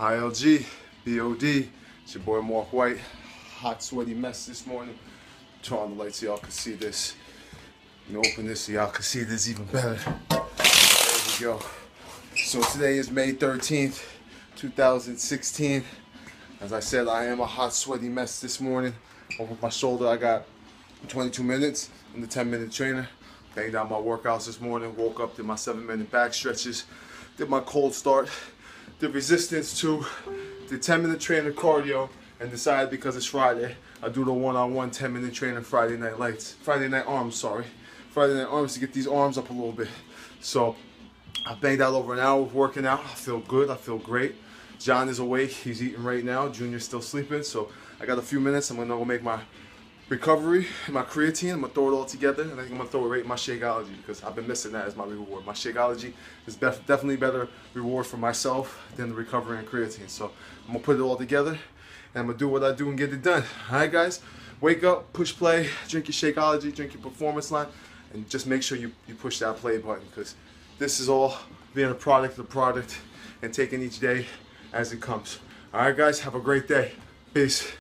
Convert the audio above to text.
ILG, BOD. It's your boy Marc White. Hot, sweaty mess this morning. Turn on the lights so y'all can see this. And open this so y'all can see this even better. There we go. So today is May 13th, 2016. As I said, I am a hot, sweaty mess this morning. Over my shoulder, I got 22 minutes in the 10 minute trainer. Banged out my workouts this morning. Woke up, did my seven minute back stretches. Did my cold start. Did resistance to the 10 minute trainer cardio. And decided because it's Friday, I do the one on one 10 minute trainer Friday night lights. Friday night arms, sorry. Friday night arms to get these arms up a little bit. So I banged out over an hour of working out. I feel good. I feel great. John is awake. He's eating right now. Junior's still sleeping. So I got a few minutes. I'm gonna go make my recovery, and my creatine. I'm gonna throw it all together, and I think I'm gonna throw it right in my Shakeology because I've been missing that as my reward. My Shakeology is def- definitely better reward for myself than the recovery and creatine. So I'm gonna put it all together, and I'm gonna do what I do and get it done. All right, guys. Wake up, push play, drink your Shakeology, drink your performance line, and just make sure you, you push that play button because this is all being a product of the product and taking each day as it comes. All right, guys, have a great day. Peace.